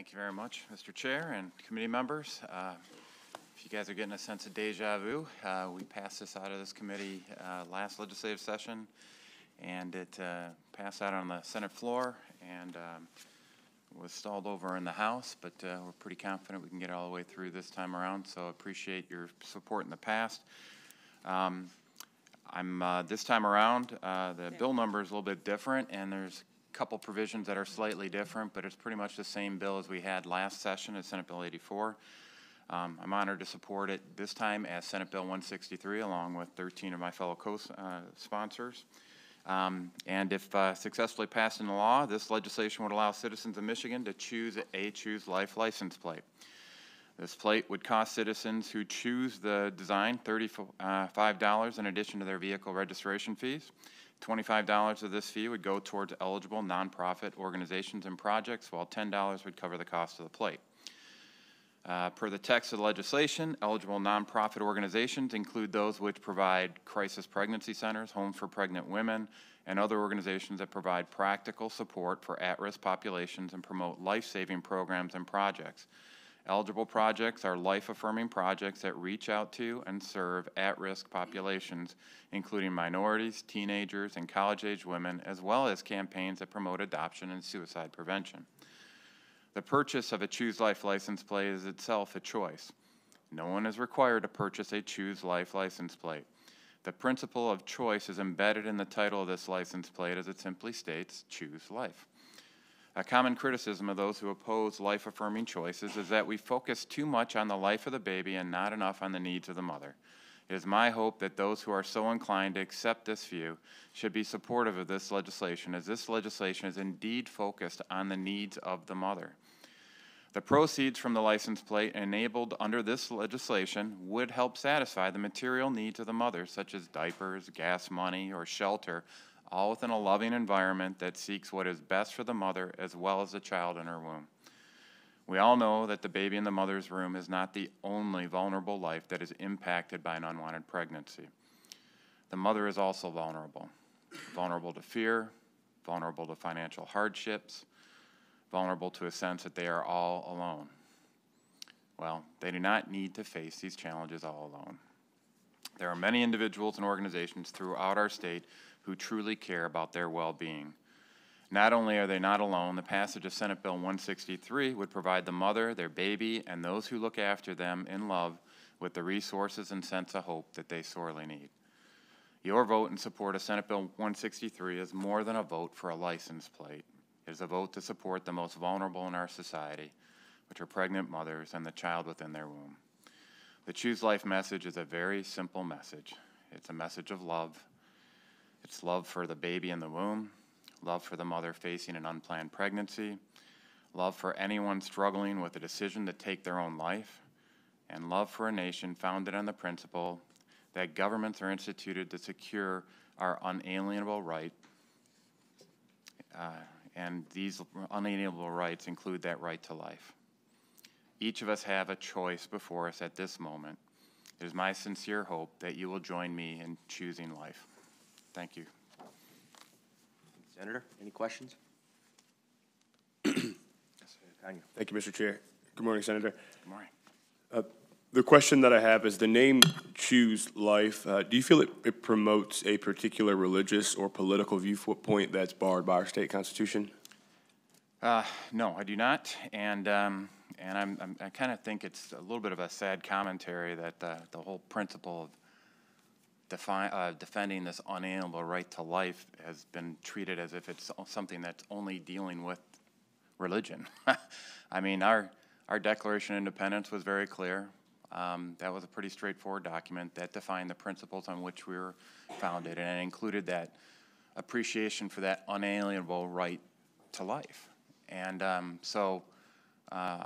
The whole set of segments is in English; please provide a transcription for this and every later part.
Thank you very much, Mr. Chair and committee members. Uh, If you guys are getting a sense of deja vu, uh, we passed this out of this committee uh, last legislative session, and it uh, passed out on the Senate floor and um, was stalled over in the House, but uh, we're pretty confident we can get it all the way through this time around, so appreciate your support in the past. Um, I'm, uh, this time around, uh, the bill number is a little bit different, and there's couple provisions that are slightly different, but it's pretty much the same bill as we had last session as Senate Bill 84. Um, I'm honored to support it this time as Senate Bill 163, along with 13 of my fellow co-sponsors. Um, And if uh, successfully passed into law, this legislation would allow citizens of Michigan to choose a Choose Life license plate. This plate would cost citizens who choose the design $35 in addition to their vehicle registration fees. $25 of this fee would go towards eligible nonprofit organizations and projects, while $10 would cover the cost of the plate. Uh, Per the text of the legislation, eligible nonprofit organizations include those which provide crisis pregnancy centers, homes for pregnant women, and other organizations that provide practical support for at-risk populations and promote life-saving programs and projects. Eligible projects are life-affirming projects that reach out to and serve at-risk populations, including minorities, teenagers, and college-age women, as well as campaigns that promote adoption and suicide prevention. The purchase of a Choose Life license plate is itself a choice. No one is required to purchase a Choose Life license plate. The principle of choice is embedded in the title of this license plate as it simply states, Choose Life. A common criticism of those who oppose life-affirming choices is that we focus too much on the life of the baby and not enough on the needs of the mother. It is my hope that those who are so inclined to accept this view should be supportive of this legislation, as this legislation is indeed focused on the needs of the mother. The proceeds from the license plate enabled under this legislation would help satisfy the material needs of the mother, such as diapers, gas money, or shelter, all within a loving environment that seeks what is best for the mother as well as the child in her womb. We all know that the baby in the mother's room is not the only vulnerable life that is impacted by an unwanted pregnancy. The mother is also vulnerable, vulnerable to fear, vulnerable to financial hardships, vulnerable to a sense that they are all alone. Well, they do not need to face these challenges all alone. There are many individuals and organizations throughout our state who truly care about their well-being. Not only are they not alone, the passage of Senate Bill 163 would provide the mother, their baby, and those who look after them in love with the resources and sense of hope that they sorely need. Your vote in support of Senate Bill 163 is more than a vote for a license plate. It is a vote to support the most vulnerable in our society, which are pregnant mothers and the child within their womb. The Choose Life message is a very simple message. It's a message of love. It's love for the baby in the womb, love for the mother facing an unplanned pregnancy, love for anyone struggling with a decision to take their own life, and love for a nation founded on the principle that governments are instituted to secure our unalienable right. Uh, and these unalienable rights include that right to life. Each of us have a choice before us at this moment. It is my sincere hope that you will join me in choosing life. Thank you. Senator, any questions? Thank you, Mr. Chair. Good morning, Senator. Good morning. The question that I have is the name Choose Life, uh, do you feel it, it promotes a particular religious or political viewpoint that's barred by our state constitution? Uh, no, I do not, and um, and I'm, I'm I kind of think it's a little bit of a sad commentary that uh, the whole principle of defi- uh, defending this unalienable right to life has been treated as if it's something that's only dealing with religion. I mean, our our Declaration of Independence was very clear. Um, that was a pretty straightforward document that defined the principles on which we were founded, and it included that appreciation for that unalienable right to life. And um, so, uh,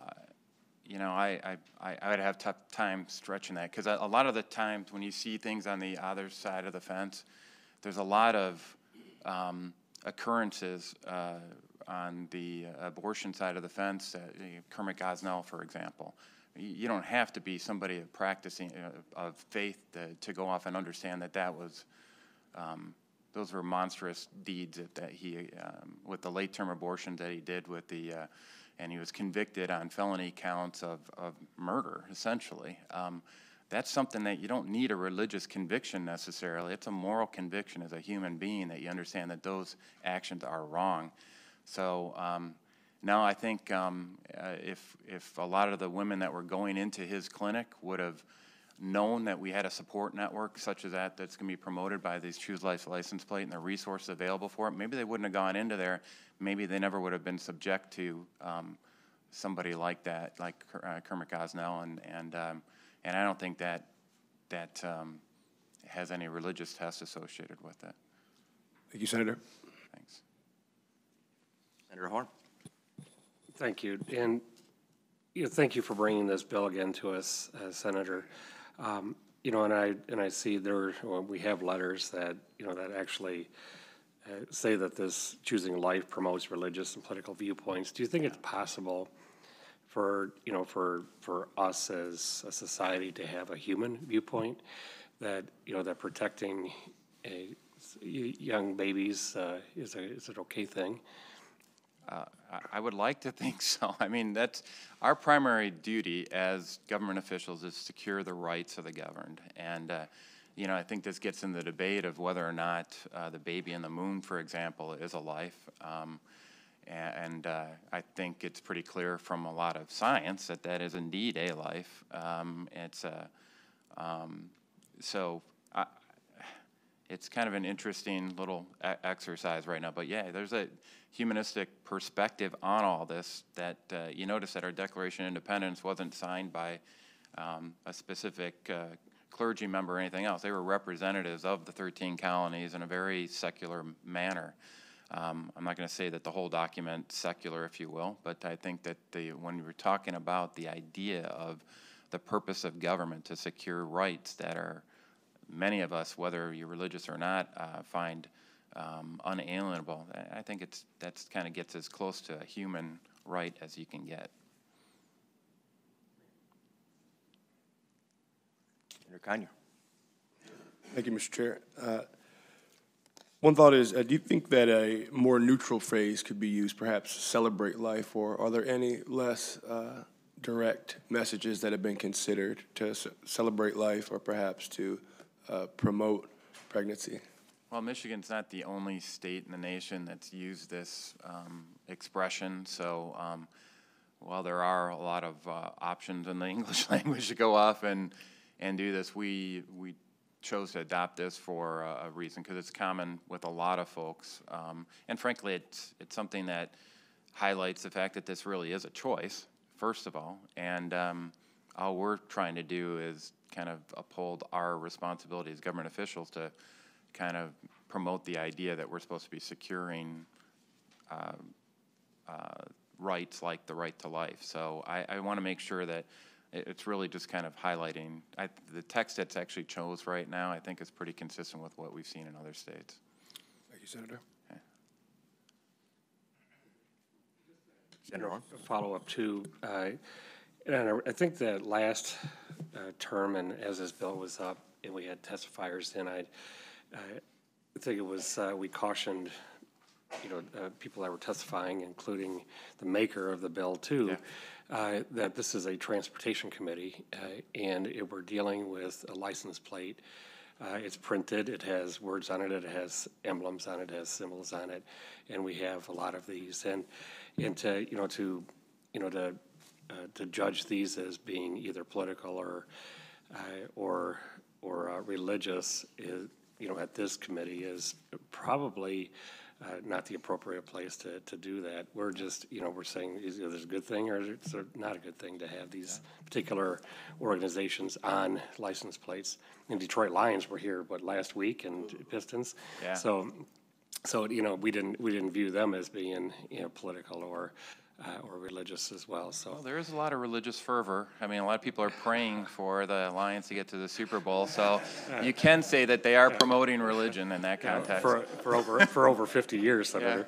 you know, I, I, I would have tough time stretching that because a, lot of the times when you see things on the other side of the fence, there's a lot of um, occurrences uh, on the abortion side of the fence. Uh, Kermit Gosnell, for example. You don't have to be somebody of practicing uh, of faith to, to go off and understand that that was um, those were monstrous deeds that, that he, um, with the late term abortions that he did with the uh, and he was convicted on felony counts of, of murder, essentially. Um, that's something that you don't need a religious conviction necessarily. It's a moral conviction as a human being that you understand that those actions are wrong. So um, now I think um, uh, if if a lot of the women that were going into his clinic would have known that we had a support network such as that that's going to be promoted by these Choose Life license plate and the resources available for it, maybe they wouldn't have gone into there. Maybe they never would have been subject to um, somebody like that, like uh, Kermit Gosnell, and and um, and I don't think that that um, has any religious test associated with it. Thank you, Senator. Thanks. Senator Horn. Thank you. And, you know, thank you for bringing this bill again to us, uh, Senator. Um, You know, and I, and I see there, well, we have letters that, you know, that actually uh, say that this choosing life promotes religious and political viewpoints. Do you think it's possible for, you know, for, for us as a society to have a human viewpoint? That, you know, that protecting a, young babies uh, is a, is an okay thing? I- I would like to think so. I mean, that's, our primary duty as government officials is secure the rights of the governed. And, uh, you know, I think this gets in the debate of whether or not uh, the baby in the moon, for example, is a life. Um, And uh, I think it's pretty clear from a lot of science that that is indeed a life. Um, It's a, um, so I, it's kind of an interesting little exercise right now. But yeah, there's a humanistic perspective on all this that uh, you notice that our Declaration of Independence wasn't signed by um, a specific uh, clergy member or anything else. They were representatives of the 13 colonies in a very secular manner. Um, I'm not going to say that the whole document secular, if you will, but I think that the, when we're talking about the idea of the purpose of government to secure rights that are many of us, whether you're religious or not, uh, find um, unalienable. I- I think it's that's kind of gets as close to a human right as you can get. Senator Conyer. Thank you, Mr. Chair. Uh, One thought is, uh, do you think that a more neutral phrase could be used, perhaps celebrate life, or are there any less uh, direct messages that have been considered to ce- celebrate life or perhaps to uh, promote pregnancy? Well, Michigan's not the only state in the nation that's used this um, expression, so um, while there are a lot of uh, options in the English language to go off and, and do this, we, we chose to adopt this for a, reason, because it's common with a lot of folks. Um, And frankly, it's, it's something that highlights the fact that this really is a choice, first of all, and um, all we're trying to do is kind of uphold our responsibility as government officials to kind of promote the idea that we're supposed to be securing uh, uh, rights like the right to life. So I, I want to make sure that it's really just kind of highlighting, I, the text that's actually chose right now, I think is pretty consistent with what we've seen in other states. Thank you, Senator. Senator Horn. follow-up too. uh, And I- I think that last uh, term, and as this bill was up, and we had testifiers in, I, I think it was, uh, we cautioned, you know, uh, people that were testifying, including the maker of the bill too, uh, that this is a transportation committee, uh, and it- we're dealing with a license plate. Uh, It's printed, it has words on it, it has emblems on it, it has symbols on it, and we have a lot of these. And, and to, you know, to, you know, to, uh, to judge these as being either political or, uh, or, or uh, religious is, you know, at this committee is probably uh, not the appropriate place to, to do that. We're just, you know, we're saying, is it a good thing or is it not a good thing to have these particular organizations on license plates? And Detroit Lions were here, what, last week and Pistons? Yeah. So, so, you know, we didn't, we didn't view them as being, you know, political or, uh, or religious as well, so. Well, there is a lot of religious fervor. I mean, a lot of people are praying for the Lions to get to the Super Bowl, so you can say that they are promoting religion in that context. For, for over, for over 50 years, Senator.